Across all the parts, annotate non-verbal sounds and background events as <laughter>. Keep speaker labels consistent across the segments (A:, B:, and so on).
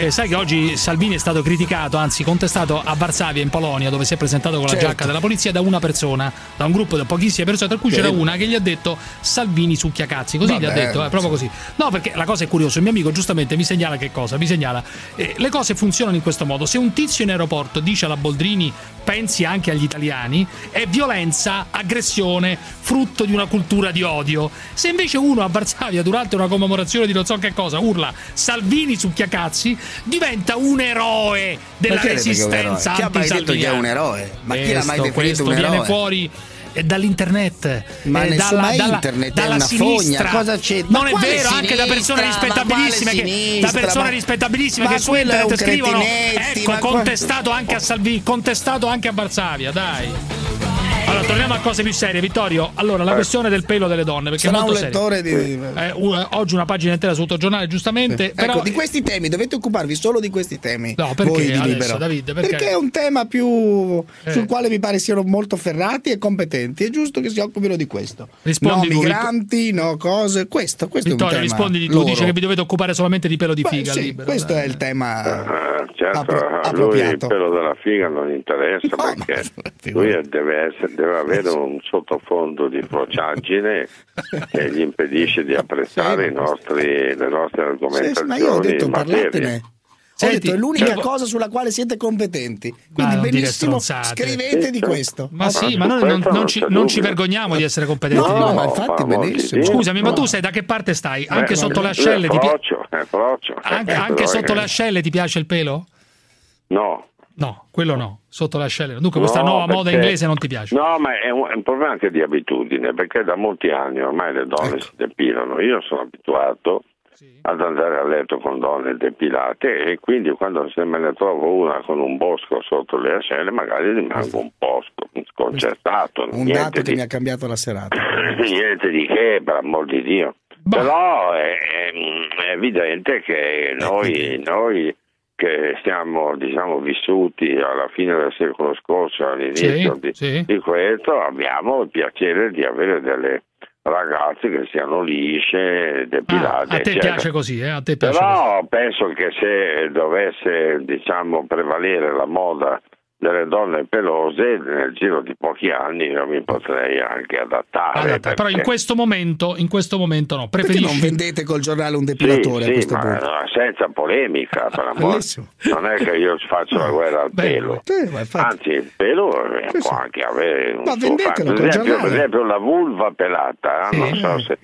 A: eh, sai che oggi Salvini è stato criticato, anzi contestato a Varsavia in Polonia, dove si è presentato con la
B: Certo.
A: giacca della polizia, da una persona, da un gruppo di pochissime persone, tra cui c'era una che gli ha detto Salvini succhia cazzi. Così gli ha detto, eh, proprio così. No, perché la cosa è curiosa, il mio amico giustamente mi segnala che cosa? Mi segnala, eh, le cose funzionano in questo modo. Se un tizio in aeroporto dice alla Boldrini pensi anche agli italiani, è violenza, aggressione, frutto di una cultura di odio. Se invece uno a Varsavia durante una commemorazione di non so che cosa urla Salvini succhia cazzi, diventa un eroe della resistenza
B: eroe? Chi ha mai detto che è un eroe? Ma chi l'ha mai
A: Questo-
B: definito
A: questo
B: un
A: viene
B: eroe?
A: fuori eh, dall'internet
B: Ma
A: eh, dalla, dalla-
B: internet
A: dalla sinistra
B: cosa c'è? Ma
A: non è vero anche da persone
B: sinistra?
A: rispettabilissime che, da
B: sinistra?
A: persone
B: Ma-
A: rispettabilissime
B: ma
A: che su internet scrivono ecco contestato anche a Salvini contestato anche a Varsavia dai allora torniamo a cose più serie Vittorio allora la questione del pelo delle donne perché
B: Sarà
A: è molto
B: un lettore di...
A: Eh, un- oggi una pagina intera sul tuo giornale giustamente però
B: ecco, di questi temi dovete occuparvi solo di questi temi.
A: No, perché
B: voi di
A: adesso,
B: Libero.
A: David, perché?
B: è un tema più
A: Eh.
B: sul quale mi pare siano molto ferrati e competenti. È giusto che si occupino di questo.
A: Rispondi
B: no
A: tu,
B: migranti, no cose. Questo, questo
A: Vittorio
B: è un tema
A: rispondi di tu
B: loro.
A: dice che vi dovete occupare solamente di pelo di
B: Beh,
A: figa
B: sì,
A: libero
B: questo è il tema.
C: Ah, certo,
B: Appro-
C: a lui il pelo della figa non interessa
B: No,
C: perché <laughs> lui deve, essere- deve avere un sottofondo di prociaggine <laughs> che gli impedisce di apprezzare i nostri- le nostre
B: Sì,
C: argomentazioni
B: ma io ho detto parlatene. Ho
A: Senti,
B: detto è l'unica
A: certo.
B: cosa sulla quale siete competenti. Quindi benissimo, scrivete di questo.
A: ma sì,
C: su
A: ma noi non, non ci, non ci vergogniamo di essere competenti.
B: No,
A: di
B: no, ma infatti
C: di
B: benissimo.
A: Scusami, ma tu sai da che parte stai? Anche
C: Eh,
A: sotto le
C: eh,
A: ascelle ti piace?
C: eh.
A: Anche,
C: Eh,
A: anche sotto
C: eh,
A: le ascelle ti piace il pelo?
C: No.
A: No, quello no, sotto le ascelle. no. Dunque questa nuova moda
C: perché-
A: inglese non ti piace?
C: No, ma è un, è un problema anche di abitudine, perché da molti anni ormai le donne
B: Ecco.
C: si depilano. Io sono abituato
A: Sì.
C: ad andare a letto con donne depilate e quindi quando se me ne trovo una con un bosco sotto le ascelle magari rimango un po' sc- sconcertato.
B: Un dato che
C: di,
B: mi ha cambiato la serata. <laughs>
C: niente di che, per amor di Dio.
A: Bah.
C: Però è, è- è evidente che noi, noi che siamo diciamo, vissuti alla fine del secolo scorso, all'inizio
A: Sì,
C: di,
A: sì.
C: di questo, abbiamo il piacere di avere delle ragazze che siano lisce,
A: Ah,
C: depilate.
A: a te
C: eccetera.
A: piace così, eh? A te piace così.
C: Però penso che se dovesse diciamo, prevalere la moda delle donne pelose, nel giro di pochi anni io mi potrei anche adattare.
A: Adatta. Però in
C: perché-
A: questo momento, in questo momento no,
B: Perché non
A: preferisci
B: vendete col giornale un
C: Sì,
B: depilatore a
C: sì,
B: questo
C: ma
B: punto?
C: senza polemica, per amore. Non è che io faccio la guerra al
A: Bello.
C: pelo.
B: Sì, infatti-
C: Anzi, il pelo eh,
B: Sì, sì.
C: può anche avere un
B: Ma vendetelo
C: Per esempio,
B: giornale.
C: per esempio, la vulva pelata,
A: Sì.
C: non so se...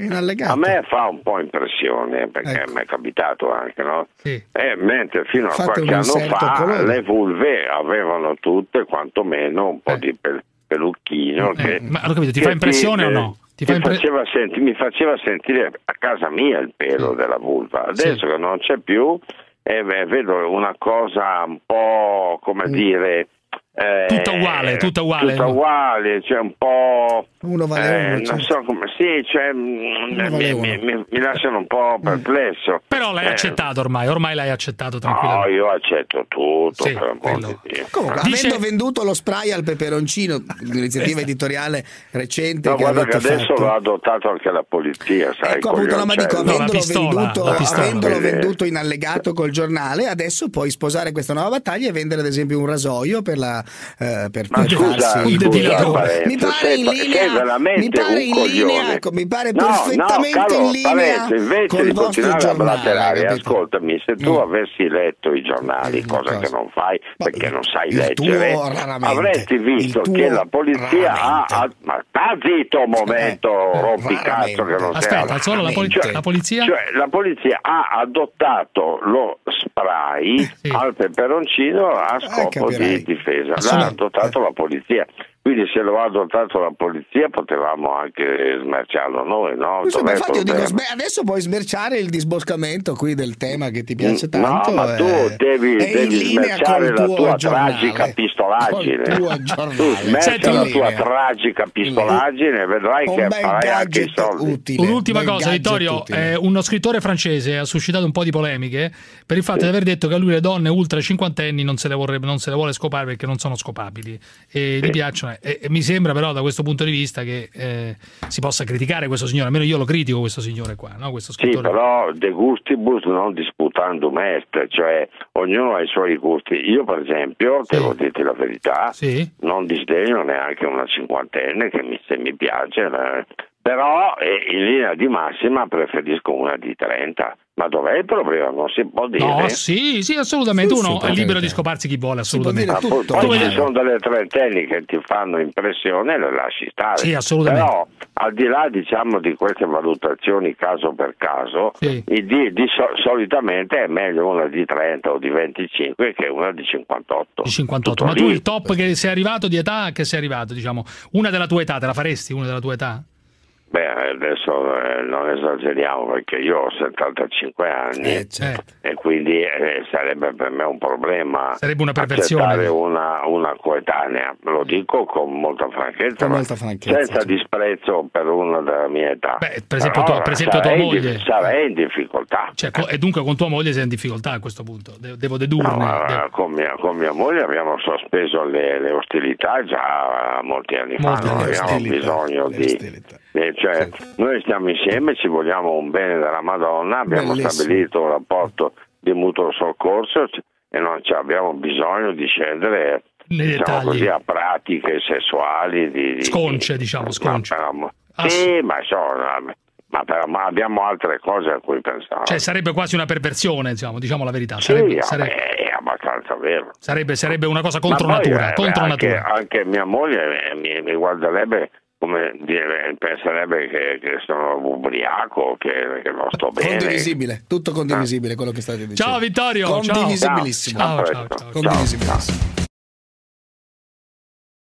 C: A me fa un po' impressione, perché
B: Ecco.
C: mi è capitato anche, no?
A: Sì.
C: Eh, mentre fino a
B: Fate
C: qualche anno
B: a
C: fa
B: colore.
C: le vulve avevano tutte quantomeno un po'
A: Eh.
C: di pel- pelucchino
A: Eh,
C: che,
A: ma ho capito, ti fa impressione o no? Ti
C: ti
A: fa impre-
C: faceva senti- mi faceva sentire a casa mia il pelo
A: Sì.
C: della vulva. Adesso
A: Sì.
C: che non c'è più, eh, beh, vedo una cosa un po' come dire. Eh,
A: Tutta uguale, tutta uguale.
C: Tutta uguale, cioè un po'.
B: Uno vale
C: eh,
B: uno,
C: non
B: certo.
C: so come. Sì, cioè, mm,
B: Uno vale
C: mi, mi- mi- lasciano un po' perplesso.
A: Però l'hai
C: Eh,
A: accettato ormai, ormai l'hai accettato
C: No,
A: tranquillamente.
C: io accetto tutto.
A: Sì.
B: Comunque,
A: Dice-
B: avendo venduto lo spray al peperoncino, l'iniziativa <laughs> editoriale recente
C: No,
B: che
C: guarda che adesso
B: fatto.
C: l'ha adottato anche la polizia, sai?
B: Ecco appunto, no, ma dico,
C: coglioncello.
A: No, la
B: avendolo,
A: pistola,
B: venduto, avendolo
C: Quindi-
B: venduto in allegato col giornale, adesso puoi sposare questa nuova battaglia e vendere ad esempio un rasoio per la eh, per
C: Ma
B: per
C: scusa,
B: farsi-
A: un depilatore.
C: Parenzo,
B: mi pare
C: sei-
B: in linea
C: veramente
B: mi pare
C: un
B: in
C: coglione.
B: linea ecco, mi pare
C: No,
B: perfettamente
C: no, caro
B: in linea
C: Parenzo, invece
B: col
C: di
B: vostro
C: continuare a
B: giornale
C: blaterare,
B: capito?
C: ascoltami, se tu
B: Mm.
C: avessi letto i giornali,
B: Eh,
C: cosa
B: cosa?
C: che non fai
B: Ma
C: perché
B: il-
C: non sai
B: il
C: leggere, avresti visto
B: il tuo
C: che la polizia ha,
B: raramente.
C: ha- ma sta zitto un momento,
B: Eh,
C: rompi cazzo
B: raramente.
C: che non
A: Aspetta,
C: sei
A: solo la, poli-
B: Cioè-
A: la polizia?
C: cioè, la polizia ha adottato lo spray
A: Sì.
C: al peperoncino a scopo di difesa. L'ha
A: Assolutamente.
C: adottato la polizia. Quindi se lo ha adottato la polizia potevamo anche smerciarlo noi, no?
B: Questo,
C: Dov'è
B: ma
C: il
B: infatti io dico, adesso puoi smerciare il disboscamento qui del tema che ti piace
C: No,
B: tanto.
C: ma tu
B: eh,
C: devi, devi smerciare la tua
B: giornale.
C: tragica pistolaggine. Tu
A: Senti,
C: la tua tragica pistolaggine e vedrai
B: un
C: che farai anche i soldi.
B: utile.
A: Un'ultima cosa, Vittorio, eh, uno scrittore francese ha suscitato un po' di polemiche per il fatto di aver detto che a lui le donne ultra cinquantenni non se le, vorrebbe, non se le vuole scopare perché non sono scopabili e gli piacciono. Insomma, e, e mi sembra però da questo punto di vista che eh, si possa criticare questo signore, almeno io lo critico questo signore qua, no? questo
C: Sì, però de gustibus non disputando est, cioè ognuno ha i suoi gusti. Io per esempio, sì. devo dirti la verità, sì. non disdegno neanche una cinquantenne che mi, se mi piace, eh, però eh, in linea di massima preferisco una di 30. Ma dov'è il problema? Non si può dire.
A: No, sì, sì, assolutamente. Sì, Uno è libero di scoparsi chi vuole, assolutamente.
C: Ma poi, poi ci sono delle trentenni che ti fanno impressione le lasci stare.
A: Sì, assolutamente.
C: Però, al di là, diciamo, di queste valutazioni caso per caso, sì. di, di, solitamente è meglio una di 30 o di 25 che una di 58.
A: Di 58. Tutto Ma lì. tu il top che sei arrivato di età, che sei arrivato, diciamo, una della tua età, te la faresti una della tua età?
C: Beh, adesso eh, non esageriamo perché io ho 75 anni eh, certo. e quindi eh, sarebbe per me un problema
A: sarebbe una perversione
C: una, una, coetanea, lo dico con molta franchezza, con molta franchezza senza cioè. disprezzo per una della mia età.
A: Beh, per esempio, tua, per esempio tua moglie
C: sarei in difficoltà.
A: Cioè, e dunque con tua moglie sei in difficoltà a questo punto, devo dedurne. No,
C: devo... Con, mia, con, mia, moglie abbiamo sospeso le, le ostilità già molti anni molti fa, non abbiamo bisogno di eh, cioè, sì. Noi stiamo insieme, ci vogliamo un bene della Madonna, abbiamo Bellissimo. stabilito un rapporto di mutuo soccorso e non abbiamo bisogno di scendere diciamo così, a pratiche sessuali. Di,
A: di sconce, diciamo, sconce.
C: Ma, però, sì, ma insomma, ma, però, ma, abbiamo altre cose a cui pensare.
A: Cioè sarebbe quasi una perversione, diciamo, diciamo la verità.
C: Sarebbe,
A: sì,
C: sarebbe... è abbastanza vero.
A: Sarebbe, sarebbe una cosa contro natura.
C: Eh,
A: contro
C: anche,
A: natura.
C: anche mia moglie mi, mi guarderebbe come dire, penserebbe che, che sono ubriaco, che, che, non sto bene.
B: Condivisibile, tutto condivisibile ah. quello che state dicendo.
A: Ciao Vittorio!
B: Condivisibilissimo.
A: Ciao, ciao, ciao, ciao.
B: Condivisibilissimo.